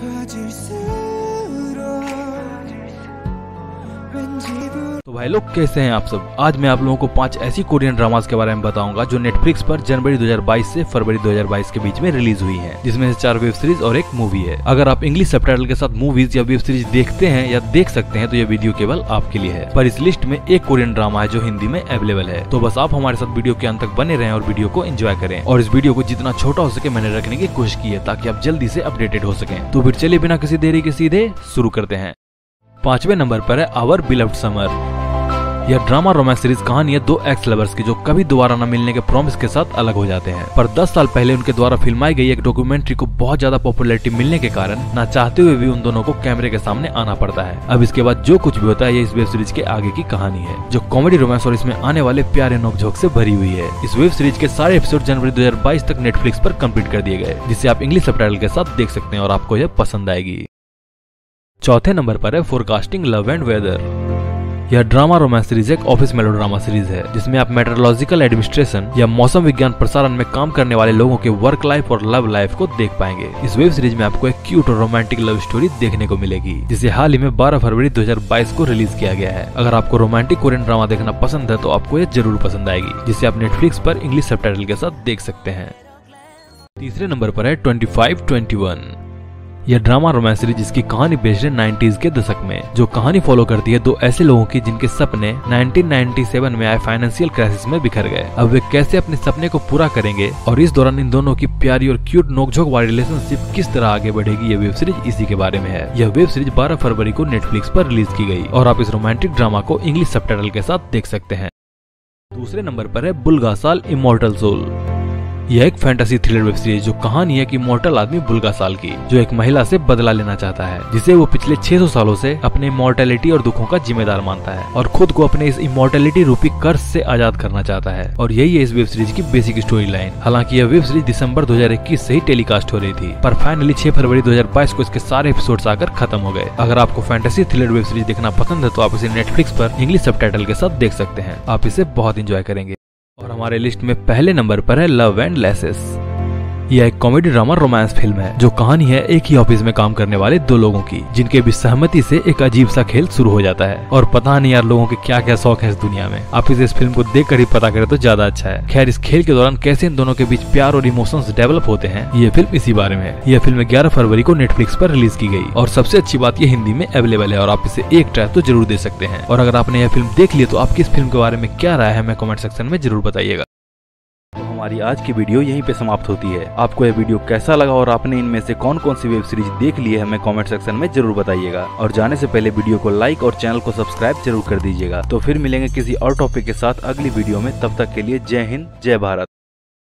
깊어질수록 तो भाई लोग, कैसे हैं आप सब? आज मैं आप लोगों को पाँच ऐसी कोरियन ड्रामास के बारे में बताऊँगा जो नेटफ्लिक्स पर जनवरी 2022 से फरवरी 2022 के बीच में रिलीज़ हुई हैं। जिसमें से चार वेब सीरीज़ और एक मूवी है। अगर आप इंग्लिश सबटाइटल के साथ मूवीज़ या वेब सीरीज़ देखते हैं या देख सकते हैं तो ये वीडियो केवल आपके लिए है। पर इस लिस्ट में एक कोरियन ड्रामा है जो हिंदी में अवेलेबल है। तो बस आप हमारे साथ वीडियो के अंत तक बने रहे और वीडियो को एंजॉय करें। और इस वीडियो को जितना छोटा हो सके मैंने रखने की कोशिश की है, ताकि आप जल्दी से अपडेटेड हो सके। तो फिर चलिए बिना किसी देरी के सीधे शुरू करते हैं। पाँचवें नंबर पर है आवर बिलव्ड समर यह ड्रामा रोमांस सीरीज़ कहानी है दो एक्स लवर्स की जो कभी दोबारा न मिलने के प्रॉमिस के साथ अलग हो जाते हैं। पर 10 साल पहले उनके द्वारा फिल्माई गई एक डॉक्यूमेंट्री को बहुत ज़्यादा पॉपुलैरिटी मिलने के कारण ना चाहते हुए भी उन दोनों को कैमरे के सामने आना पड़ता है। अब इसके बाद जो कुछ भी होता है ये इस वेब सीरीज़ के आगे की कहानी है, जो कॉमेडी रोमांस और इसमें आने वाले प्यारे नोकझोंक से भरी हुई है। इस वेब सीरीज़ के सारे एपिसोड जनवरी 2022 तक नेटफ्लिक्स पर कंप्लीट कर दिए गए, जिसे आप इंग्लिश सबटाइटल के साथ देख सकते हैं और आपको यह पसंद आएगी। चौथे नंबर पर है फोरकास्टिंग लव एंड वेदर यह ड्रामा रोमांस सीरीज़ एक ऑफ़िस मेलोड्रामा सीरीज़ है, जिसमें आप मेट्रोलॉजिकल एडमिनिस्ट्रेशन या मौसम विज्ञान प्रसारण में काम करने वाले लोगों के वर्क लाइफ और लव लाइफ को देख पाएँगे। इस वेब सीरीज़ में आपको एक क्यूट और रोमांटिक लव स्टोरी देखने को मिलेगी, जिसे हाल ही में 12 फरवरी 2022 को रिलीज़ किया गया है। अगर आपको रोमांटिक कोरियन ड्रामा देखना पसंद है तो आपको ये ज़रूर पसंद आएगी, जिसे आप नेटफ्लिक्स पर इंग्लिश सब के साथ देख सकते हैं। तीसरे नंबर पर है ट्वेंटी फाइव ट्वेंटी वन यह ड्रामा रोमांस सीरीज़ जिसकी कहानी बेस्ड है 90s के दशक में, जो कहानी फॉलो करती है दो ऐसे लोगों की जिनके सपने 1997 में आए फाइनेंशियल क्राइसिस में बिखर गए। अब वे कैसे अपने सपने को पूरा करेंगे और इस दौरान इन दोनों की प्यारी और क्यूट नोकझोंक वाली रिलेशनशिप किस तरह आगे बढ़ेगी ये वेब सीरीज़ इसी के बारे में है। यह वेब सीरीज़ 12 फरवरी को नेटफ्लिक्स पर रिलीज़ की गई और आप इस रोमांटिक ड्रामा को इंग्लिश सब के साथ देख सकते हैं। दूसरे नंबर पर है बुलगा साल इमोर्टल सोल यह एक फैंटेसी थ्रिलर वेब सीरीज़ जो कहानी है कि मोर्टल आदमी बुलगा साल की, जो एक महिला से बदला लेना चाहता है, जिसे वो पिछले 600 सालों से अपने इमोर्टेलिटी और दुखों का जिम्मेदार मानता है और खुद को अपने इस इमोर्टेलिटी रूपी कर्ज से आज़ाद करना चाहता है। और यही है इस वेब सीरीज़ की बेसिक स्टोरी लाइन हालाँकि यह वेब सीरीज़ दिसंबर 2021 से ही टेलीकास्ट हो रही थी, पर फाइनली 6 फरवरी 2022 को इसके सारे एपिसोड आकर खत्म हो गए। अगर आपको फैंटेसी थ्रिलर वेब सीरीज़ देखना पसंद है तो आप इसे नेटफ्लिक्स पर इंग्लिश सब के साथ देख सकते हैं। आप इसे बहुत इंजॉय करेंगे। हमारे लिस्ट में पहले नंबर पर है लव एंड लेसेस। यह एक कॉमेडी ड्रामा रोमांस फ़िल्म है, जो कहानी है एक ही ऑफ़िस में काम करने वाले दो लोगों की, जिनके बीच सहमति से एक अजीब सा खेल शुरू हो जाता है। और पता नहीं यार लोगों के क्या क्या शौक है इस दुनिया में। आप इस फ़िल्म को देख कर ही पता करें तो ज़्यादा अच्छा है। खैर, इस खेल के दौरान कैसे इन दोनों के बीच प्यार और इमोशंस डेवलप होते हैं, ये फ़िल्म इसी बारे में है। यह फ़िल्म ग्यारह फरवरी को नेटफ्लिक्स पर रिलीज़ की गई। और सबसे अच्छी बात ये हिंदी में अवेलेबल है, और आप इसे एक ट्राई तो ज़रूर दे सकते हैं। और अगर आपने यह फ़िल्म देख ली तो आपकी इस फ़िल्म के बारे में क्या राय है, हमें कमेंट सेक्शन में ज़रूर बताइएगा। हमारी आज की वीडियो यहीं पे समाप्त होती है। आपको यह वीडियो कैसा लगा और आपने इनमें से कौन कौन सी वेब सीरीज़ देख ली है, हमें कमेंट सेक्शन में ज़रूर बताइएगा। और जाने से पहले वीडियो को लाइक और चैनल को सब्सक्राइब ज़रूर कर दीजिएगा। तो फिर मिलेंगे किसी और टॉपिक के साथ अगली वीडियो में। तब तक के लिए जय हिंद, जय भारत।